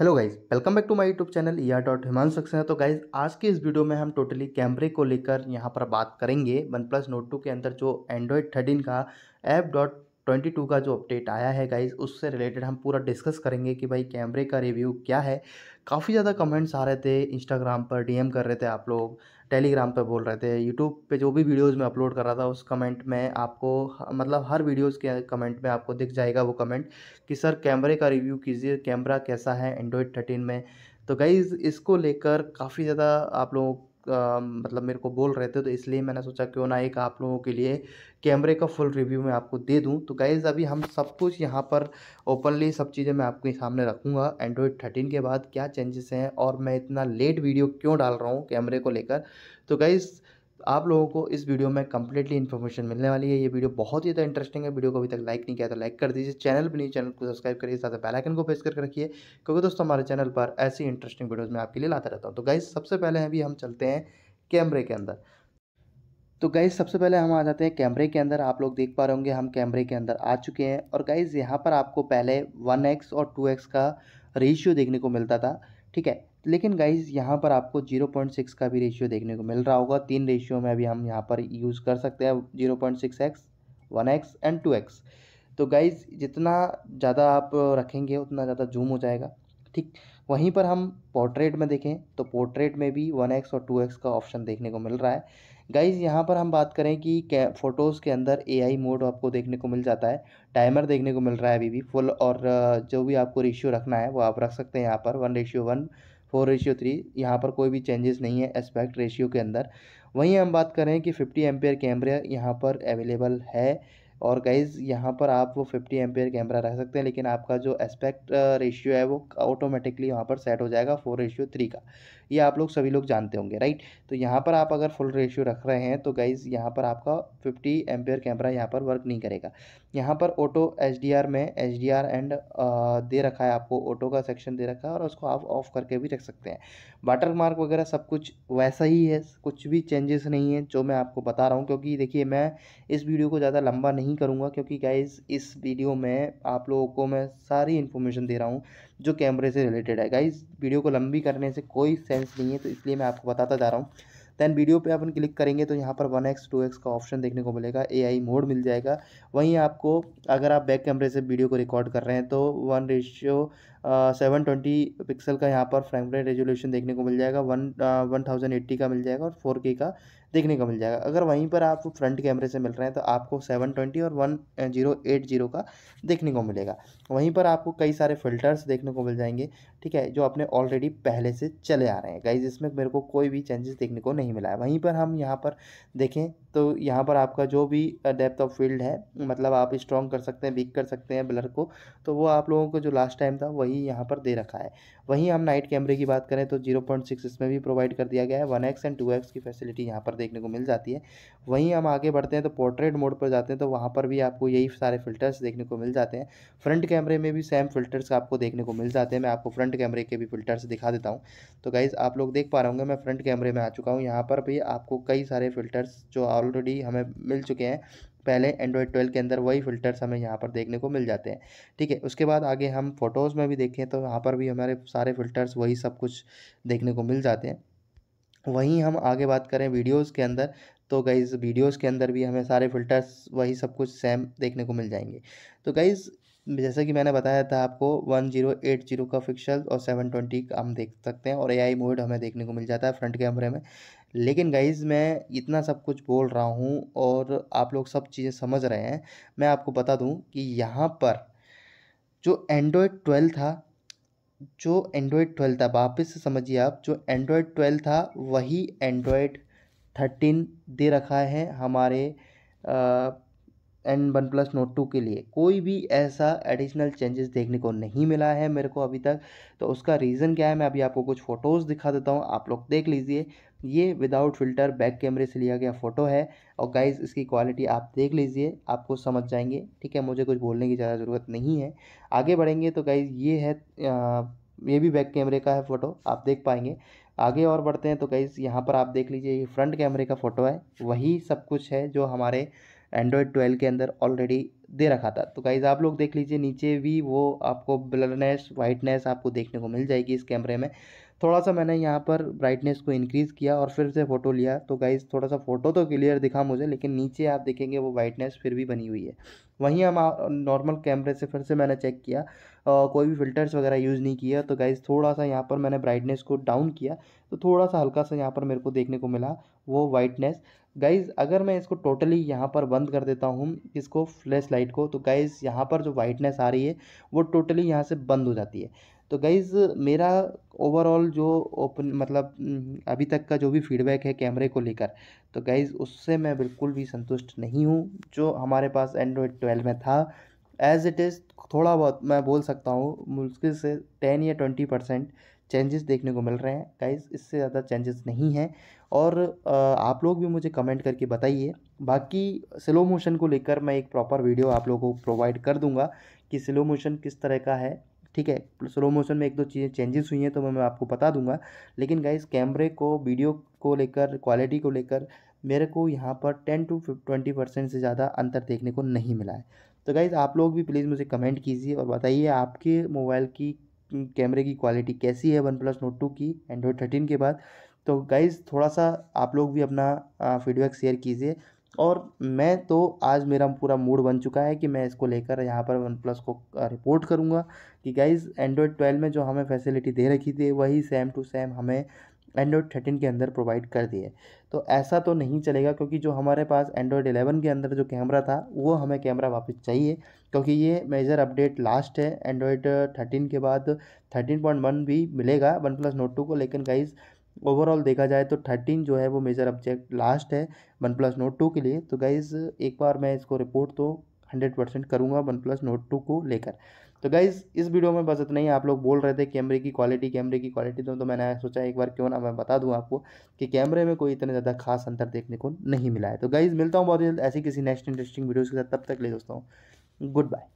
Hello guys welcome back to my YouTube channel E R dot Himanshu Saxena तो guys आज के इस video में हम टोटली कैमरे को लेकर यहाँ पर बात करेंगे। वन प्लस नोट टू के अंदर जो एंड्रॉयड थर्टीन का ऐप डॉट ट्वेंटी टू का जो अपडेट आया है गाइज़ उससे रिलेटेड हम पूरा डिस्कस करेंगे कि भाई कैमरे का रिव्यू क्या है। काफ़ी ज़्यादा कमेंट्स आ रहे थे इंस्टाग्राम पर डीएम कर रहे थे आप लोग टेलीग्राम पर बोल रहे थे यूट्यूब पे जो भी वीडियोस में अपलोड कर रहा था, उस कमेंट में आपको मतलब हर वीडियोस के कमेंट में आपको दिख जाएगा वो कमेंट कि, सर, कैमरे का रिव्यू कीजिए, कैमरा कैसा है एंड्रॉयड थर्टीन में? तो गाइज़ इसको लेकर काफ़ी ज़्यादा आप लोगों मतलब मेरे को बोल रहे थे तो इसलिए मैंने सोचा क्यों ना एक आप लोगों के लिए कैमरे का फुल रिव्यू मैं आपको दे दूँ। तो गाइज़ अभी हम सब कुछ यहाँ पर ओपनली सब चीज़ें मैं आपके सामने रखूँगा। एंड्रॉयड थर्टीन के बाद क्या चेंजेस हैं और मैं इतना लेट वीडियो क्यों डाल रहा हूँ कैमरे को लेकर? तो गाइज़ आप लोगों को इस वीडियो में कम्प्लीटली इन्फॉर्मेशन मिलने वाली है। ये वीडियो बहुत ही ज़्यादा इंटरेस्टिंग है। वीडियो को अभी तक लाइक नहीं किया तो लाइक कर दीजिए। चैनल पर नहीं चैनल को सब्सक्राइब करिए। साथ बेल आइकन को प्रेस करके रखिए। क्योंकि दोस्तों, हमारे चैनल पर ऐसी इंटरेस्टिंग वीडियोज़ मैं आपके लिए लाता रहता हूँ। तो गाइज़ सबसे पहले अभी हम चलते हैं कैमरे के अंदर। तो गाइज़ सबसे पहले हम आ जाते हैं कैमरे के अंदर। आप लोग देख पा रहे होंगे हम कैमरे के अंदर आ चुके हैं। और गाइज़ यहाँ पर आपको पहले वन एक्स और टू एक्स का रेशियो देखने को मिलता था। ठीक है? लेकिन गाइज़ यहाँ पर आपको ज़ीरो पॉइंट सिक्स का भी रेशियो देखने को मिल रहा होगा। तीन रेशियो में अभी हम यहाँ पर यूज़ कर सकते हैं zero point six x one x and two x तो गाइज़ जितना ज़्यादा आप रखेंगे, उतना ज़्यादा जूम हो जाएगा। ठीक, वहीं पर हम पोर्ट्रेट में देखें तो पोर्ट्रेट में भी वन एक्स और टू एक्स का ऑप्शन देखने को मिल रहा है। गाइज़ यहाँ पर हम बात करें कि फ़ोटोज़ के अंदर एआई मोड आपको देखने को मिल जाता है। टाइमर देखने को मिल रहा है अभी भी फुल और, जो भी आपको रेशियो रखना है, वो आप रख सकते हैं यहाँ पर one ratio one four ratio three यहाँ पर कोई भी चेंजेस नहीं है एस्पेक्ट रेशियो के अंदर। वहीं हम बात करें कि फिफ्टी एम्पेयर कैमरे यहाँ पर अवेलेबल है। और गाइज़ यहाँ पर आप वो फिफ्टी एम्पेयर कैमरा रख सकते हैं, लेकिन आपका जो एस्पेक्ट रेशियो है वो ऑटोमेटिकली वहाँ पर सेट हो जाएगा फोर रेशियो थ्री का। ये आप लोग सभी लोग जानते होंगे राइट तो यहाँ पर आप अगर फुल रेशियो रख रहे हैं तो गाइज़ यहाँ पर आपका फिफ्टी एम्पेयर कैमरा यहाँ पर वर्क नहीं करेगा। यहाँ पर ऑटो एचडीआर में एचडीआर एंड दे रखा है आपको ऑटो का सेक्शन दे रखा है और उसको आप ऑफ़ करके भी रख सकते हैं। वाटर मार्क वगैरह सब कुछ वैसा ही है, कुछ भी चेंजेस नहीं है, जो मैं आपको बता रहा हूँ, क्योंकि देखिए मैं इस वीडियो को ज़्यादा लंबा नहीं करूँगा क्योंकि गाइज़ इस वीडियो में आप लोगों को मैं सारी इन्फॉर्मेशन दे रहा हूँ, जो कैमरे से रिलेटेड है। गाइज़ वीडियो को लंबी करने से कोई सेंस नहीं है तो इसलिए मैं आपको बताता जा रहा हूँ। दैन वीडियो पे अपन क्लिक करेंगे तो यहाँ पर वन एक्स टू एक्स का ऑप्शन देखने को मिलेगा। एआई मोड मिल जाएगा। वहीं आपको, अगर आप बैक कैमरे से वीडियो को रिकॉर्ड कर रहे हैं तो one ratio seven twenty pixel का यहाँ पर फ्रेम रेट रेजोल्यूशन देखने को मिल जाएगा वन वन थाउज़ेंड एट्टी का मिल जाएगा और फोर के का देखने को मिल जाएगा। अगर वहीं पर आप फ्रंट कैमरे से मिल रहे हैं तो आपको सेवन ट्वेंटी और वन ज़ीरो एट ज़ीरो का देखने को मिलेगा। वहीं पर आपको कई सारे फ़िल्टर्स देखने को मिल जाएँगे, ठीक है, जो अपने ऑलरेडी पहले से चले आ रहे हैं। गाइज़ इसमें मेरे को कोई भी चेंजेस देखने को नहीं मिला है। वहीं पर हम यहाँ पर देखें तो यहाँ पर आपका जो भी डेप्थ ऑफ़ फ़ील्ड है मतलब आप स्ट्रॉन्ग कर सकते हैं वीक कर सकते हैं ब्लर को तो वो आप लोगों को जो लास्ट टाइम था, वही यहाँ पर दे रखा है। वहीं हम नाइट कैमरे की बात करें तो ज़ीरो पॉइंट सिक्स इसमें भी प्रोवाइड कर दिया गया है। One x and two x की फैसिलिटी यहाँ पर देखने को मिल जाती है। वहीं हम आगे बढ़ते हैं तो पोर्ट्रेट मोड पर जाते हैं तो वहाँ पर भी आपको यही सारे फिल्टर्स देखने को मिल जाते हैं। फ्रंट कैमरे में भी सेम फिल्टर्स आपको देखने को मिल जाते हैं। मैं आपको फ्रंट कैमरे के भी फिल्टर्स दिखा देता हूँ। तो गाइज़ आप लोग देख पा रहे होंगे मैं फ्रंट कैमरे में आ चुका हूँ। यहाँ पर भी आपको कई सारे फिल्टर्स जो ऑलरेडी हमें मिल चुके हैं। पहले एंड्रॉयड ट्वेल्व के अंदर वही फ़िल्टर्स हमें यहाँ पर देखने को मिल जाते हैं। ठीक है, उसके बाद आगे हम फ़ोटोज़ में भी देखें तो यहाँ पर भी हमारे सारे फ़िल्टर्स वही सब कुछ देखने को मिल जाते हैं। वहीं हम आगे बात करें वीडियोज़ के अंदर तो गाइज़ वीडियोज़ के अंदर भी हमें सारे फ़िल्टर्स वही सब कुछ सेम देखने को मिल जाएँगे। तो गाइज़ जैसा कि मैंने बताया था आपको वन ज़ीरो एट ज़ीरो का फिक्सल और सेवन ट्वेंटी का हम देख सकते हैं और एआई मोड हमें देखने को मिल जाता है फ्रंट कैमरे में। लेकिन गाइज़ मैं इतना सब कुछ बोल रहा हूँ और आप लोग सब चीज़ें समझ रहे हैं, मैं आपको बता दूँ कि यहाँ पर जो एंड्रॉयड ट्वेल्व था, जो एंड्रॉयड ट्वेल्व था, वापस से समझिए आप, जो एंड्रॉयड ट्वेल्व था, वही एंड्रॉयड थर्टीन दे रखा है हमारे end one plus note two के लिए। कोई भी ऐसा एडिशनल चेंजेस देखने को नहीं मिला है मेरे को अभी तक। तो उसका रीज़न क्या है? मैं अभी आपको कुछ फ़ोटोज़ दिखा देता हूँ। आप लोग देख लीजिए। ये विदाउट फ़िल्टर बैक कैमरे से लिया गया फ़ोटो है। और गाइज़ इसकी क्वालिटी आप देख लीजिए। आपको समझ जाएँगे। ठीक है? मुझे कुछ बोलने की ज़्यादा ज़रूरत नहीं है। आगे बढ़ेंगे तो गाइज़ ये है ये भी बैक कैमरे का है फ़ोटो आप देख पाएँगे। आगे और बढ़ते हैं तो गाइज़ यहाँ पर आप देख लीजिए, ये फ्रंट कैमरे का फ़ोटो है। वही सब कुछ है जो हमारे एंड्रॉयड ट्वेल्व के अंदर ऑलरेडी दे रखा था। तो गाइज़ आप लोग देख लीजिए नीचे भी वो आपको ब्लरनेस वाइटनेस आपको देखने को मिल जाएगी इस कैमरे में। थोड़ा सा मैंने यहाँ पर ब्राइटनेस को इंक्रीज़ किया और फिर से फ़ोटो लिया। तो गाइज़ थोड़ा सा फ़ोटो तो क्लियर दिखा मुझे लेकिन नीचे आप देखेंगे वो वाइटनेस फिर भी बनी हुई है। वहीं हम नॉर्मल कैमरे से फिर से मैंने चेक किया। आ, कोई भी फ़िल्टर्स वगैरह यूज़ नहीं किया। तो गाइज़ थोड़ा सा यहाँ पर मैंने ब्राइटनेस को डाउन किया। तो थोड़ा सा हल्का सा यहाँ पर मेरे को देखने को मिला वो वाइटनेस गाइज़ अगर मैं इसको टोटली यहाँ पर बंद कर देता हूँ, इसको फ्लैश लाइट को तो गाइज़ यहाँ पर जो वाइटनेस आ रही है, वो टोटली यहाँ से बंद हो जाती है। तो गाइज़ मेरा ओवरऑल जो ओपन मतलब अभी तक का जो भी फीडबैक है कैमरे को लेकर तो गाइज़ उससे मैं बिल्कुल भी संतुष्ट नहीं हूँ, जो हमारे पास एंड्रॉयड ट्वेल्व में था। एज़ इट इज़ थोड़ा बहुत मैं बोल सकता हूँ, मुश्किल से टेन या ट्वेंटी परसेंट चेंजेस देखने को मिल रहे हैं। गाइज़ इससे ज़्यादा चेंजेस नहीं हैं। और आप लोग भी मुझे कमेंट करके बताइए। बाकी स्लो मोशन को लेकर मैं एक प्रॉपर वीडियो आप लोगों को प्रोवाइड कर दूँगा कि स्लो मोशन किस तरह का है। ठीक है? स्लो मोशन में एक दो चीज़ें चेंजेस हुई हैं तो मैं आपको बता दूँगा। लेकिन गाइस कैमरे को वीडियो को लेकर क्वालिटी को लेकर मेरे को यहाँ पर टेन टू ट्वेंटी परसेंट से ज़्यादा अंतर देखने को नहीं मिला है। तो गाइज़ आप लोग भी प्लीज़ मुझे कमेंट कीजिए और बताइए आपके मोबाइल की कैमरे की क्वालिटी कैसी है वन प्लस नोट टू की एंड्रॉयड थर्टीन के बाद। तो गाइज़ थोड़ा सा आप लोग भी अपना फीडबैक शेयर कीजिए। और मैं तो आज मेरा पूरा मूड बन चुका है कि मैं इसको लेकर यहाँ पर वन प्लस को रिपोर्ट करूँगा कि गाइज़ एंड्रॉयड ट्वेल्व में जो हमें फैसिलिटी दे रखी थी, वही सेम टू सेम हमें एंड्रॉयड थर्टीन के अंदर प्रोवाइड कर दिए। तो ऐसा तो नहीं चलेगा क्योंकि जो हमारे पास एंड्रॉयड एलेवन के अंदर जो कैमरा था, वो हमें कैमरा वापस चाहिए। क्योंकि ये मेजर अपडेट लास्ट है। एंड्रॉयड थर्टीन के बाद थर्टीन पॉइंट वन भी मिलेगा वन प्लस नोट टू को। लेकिन गाइज़ ओवरऑल देखा जाए तो थर्टीन जो है वो मेजर ऑब्जेक्ट लास्ट है वन प्लस नोट टू के लिए। तो गाइज़ एक बार मैं इसको रिपोर्ट तो हंड्रेड परसेंट करूँगा वन प्लस नोट टू को लेकर। तो गाइज़ इस वीडियो में बस इतना ही। आप लोग बोल रहे थे कैमरे की क्वालिटी कैमरे की क्वालिटी तो, तो मैंने सोचा एक बार क्यों ना मैं बता दूँ आपको कि कैमरे में कोई इतना ज़्यादा खास अंतर देखने को नहीं मिला है। तो गाइज़ मिलता हूँ बहुत जल्द ऐसी किसी नेक्स्ट इंटरेस्टिंग वीडियोज़ के साथ। तब तक ले दोस्तों गुड बाय